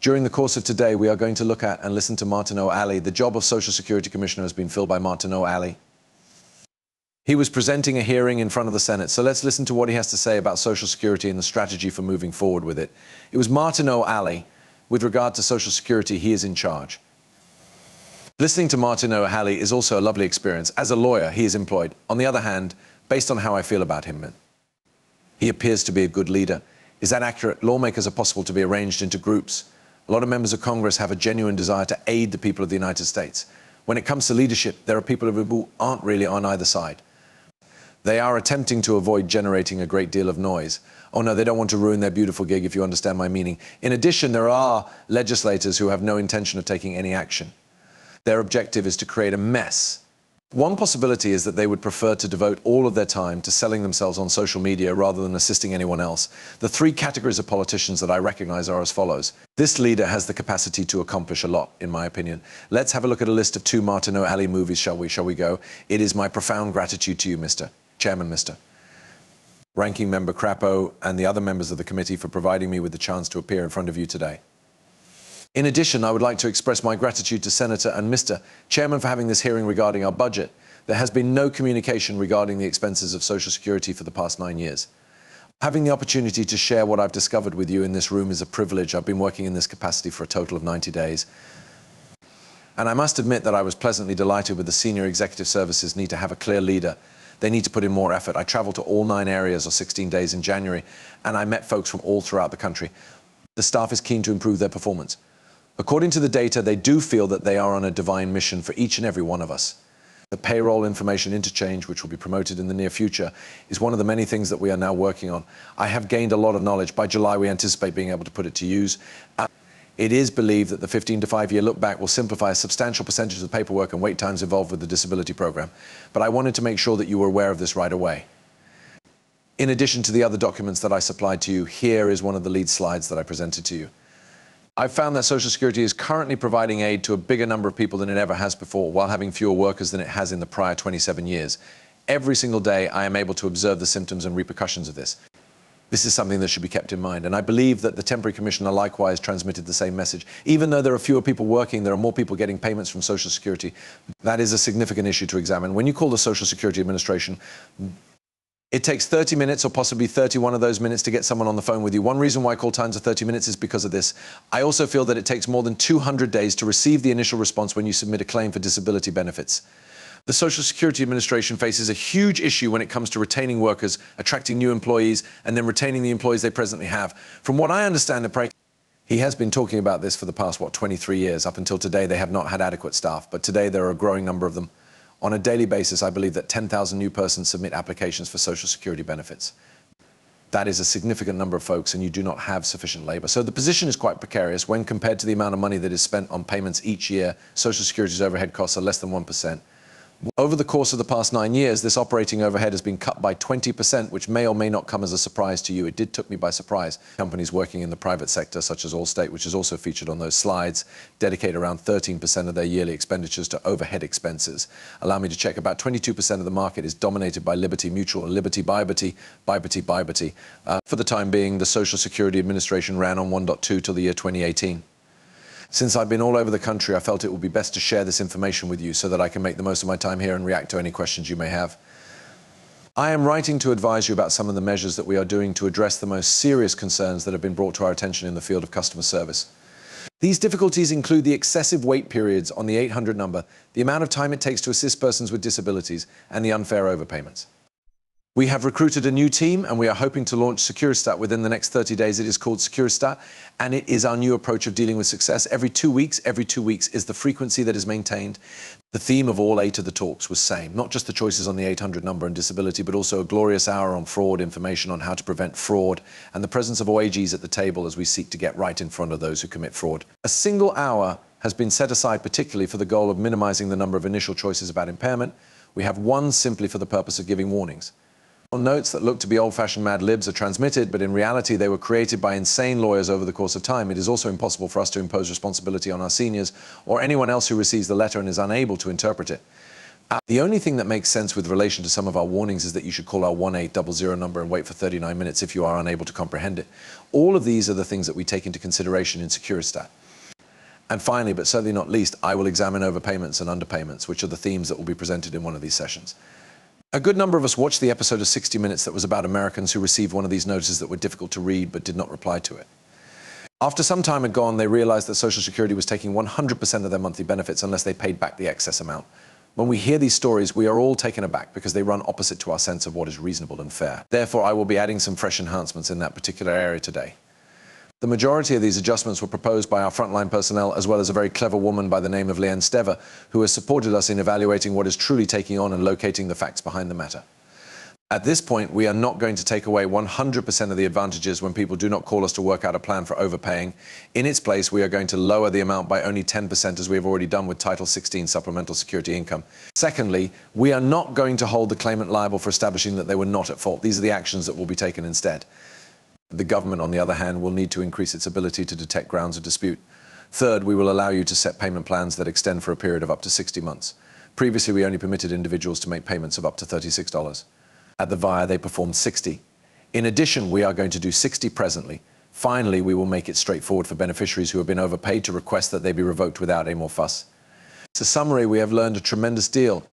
During the course of today, we are going to look at and listen to Martin O'Malley. The job of Social Security Commissioner has been filled by Martin O'Malley. He was presenting a hearing in front of the Senate, so let's listen to what he has to say about Social Security and the strategy for moving forward with it. It was Martin O'Malley. With regard to Social Security, he is in charge. Listening to Martin O'Malley is also a lovely experience. As a lawyer, he is employed. On the other hand, based on how I feel about him, he appears to be a good leader. Is that accurate? Lawmakers are possible to be arranged into groups. A lot of members of Congress have a genuine desire to aid the people of the United States. When it comes to leadership, there are people who aren't really on either side. They are attempting to avoid generating a great deal of noise. Oh no, they don't want to ruin their beautiful gig, if you understand my meaning. In addition, there are legislators who have no intention of taking any action. Their objective is to create a mess one possibility is that they would prefer to devote all of their time to selling themselves on social media rather than assisting anyone else. The three categories of politicians that I recognize are as follows. This leader has the capacity to accomplish a lot, in my opinion. Let's have a look at a list of two Martin O'Malley movies, shall we? Shall we go? It is my profound gratitude to you, Mr. Chairman, Mr. Ranking Member Crapo and the other members of the committee for providing me with the chance to appear in front of you today. In addition, I would like to express my gratitude to Senator and Mr. Chairman for having this hearing regarding our budget. There has been no communication regarding the expenses of Social Security for the past nine years. Having the opportunity to share what I've discovered with you in this room is a privilege. I've been working in this capacity for a total of 90 days. And I must admit that I was pleasantly delighted with the senior executive services need to have a clear leader. They need to put in more effort. I traveled to all nine areas or 16 days in January, and I met folks from all throughout the country. The staff is keen to improve their performance. According to the data, they do feel that they are on a divine mission for each and every one of us. The payroll information interchange, which will be promoted in the near future, is one of the many things that we are now working on. I have gained a lot of knowledge. By July, we anticipate being able to put it to use. It is believed that the 15 to 5 year look back will simplify a substantial percentage of the paperwork and wait times involved with the disability program. But I wanted to make sure that you were aware of this right away. In addition to the other documents that I supplied to you, here is one of the lead slides that I presented to you. I've found that Social Security is currently providing aid to a bigger number of people than it ever has before, while having fewer workers than it has in the prior 27 years. Every single day, I am able to observe the symptoms and repercussions of this. This is something that should be kept in mind. And I believe that the temporary commissioner likewise transmitted the same message. Even though there are fewer people working, there are more people getting payments from Social Security. That is a significant issue to examine. When you call the Social Security Administration, it takes 30 minutes or possibly 31 of those minutes to get someone on the phone with you. One reason why call times are 30 minutes is because of this. I also feel that it takes more than 200 days to receive the initial response when you submit a claim for disability benefits. The Social Security Administration faces a huge issue when it comes to retaining workers, attracting new employees, and then retaining the employees they presently have. From what I understand, the he has been talking about this for the past, what, 23 years. Up until today, they have not had adequate staff, but today there are a growing number of them. On a daily basis, I believe that 10,000 new persons submit applications for Social Security benefits. That is a significant number of folks, and you do not have sufficient labor. So the position is quite precarious when compared to the amount of money that is spent on payments each year. Social Security's overhead costs are less than 1%. Over the course of the past nine years, this operating overhead has been cut by 20%, which may or may not come as a surprise to you. It did took me by surprise. Companies working in the private sector, such as Allstate, which is also featured on those slides, dedicate around 13% of their yearly expenditures to overhead expenses. Allow me to check, about 22% of the market is dominated by Liberty Mutual, and Liberty Bybity, Bybity Bybity. Uh, for the time being, the Social Security Administration ran on 1.2 till the year 2018. Since I've been all over the country, I felt it would be best to share this information with you so that I can make the most of my time here and react to any questions you may have. I am writing to advise you about some of the measures that we are doing to address the most serious concerns that have been brought to our attention in the field of customer service. These difficulties include the excessive wait periods on the 800 number, the amount of time it takes to assist persons with disabilities, and the unfair overpayments. We have recruited a new team and we are hoping to launch Securistat within the next 30 days. It is called Securistat and it is our new approach of dealing with success. Every two weeks, every two weeks is the frequency that is maintained. The theme of all eight of the talks was same, not just the choices on the 800 number and disability, but also a glorious hour on fraud, information on how to prevent fraud, and the presence of OAGs at the table as we seek to get right in front of those who commit fraud. A single hour has been set aside particularly for the goal of minimizing the number of initial choices about impairment. We have one simply for the purpose of giving warnings. Notes that look to be old-fashioned Mad Libs are transmitted, but in reality they were created by insane lawyers over the course of time. It is also impossible for us to impose responsibility on our seniors or anyone else who receives the letter and is unable to interpret it. Uh, the only thing that makes sense with relation to some of our warnings is that you should call our 1800 number and wait for 39 minutes if you are unable to comprehend it. All of these are the things that we take into consideration in Securistat. And finally, but certainly not least, I will examine overpayments and underpayments, which are the themes that will be presented in one of these sessions. A good number of us watched the episode of 60 Minutes that was about Americans who received one of these notices that were difficult to read but did not reply to it. After some time had gone, they realized that Social Security was taking 100% of their monthly benefits unless they paid back the excess amount. When we hear these stories, we are all taken aback because they run opposite to our sense of what is reasonable and fair. Therefore, I will be adding some fresh enhancements in that particular area today. The majority of these adjustments were proposed by our frontline personnel, as well as a very clever woman by the name of Leanne Stever, who has supported us in evaluating what is truly taking on and locating the facts behind the matter. At this point, we are not going to take away 100% of the advantages when people do not call us to work out a plan for overpaying. In its place, we are going to lower the amount by only 10%, as we have already done with Title 16 Supplemental Security Income. Secondly, we are not going to hold the claimant liable for establishing that they were not at fault. These are the actions that will be taken instead. The government, on the other hand, will need to increase its ability to detect grounds of dispute. Third, we will allow you to set payment plans that extend for a period of up to 60 months. Previously, we only permitted individuals to make payments of up to $36. At the VIA, they performed 60. In addition, we are going to do 60 presently. Finally, we will make it straightforward for beneficiaries who have been overpaid to request that they be revoked without any more fuss. As a summary, we have learned a tremendous deal.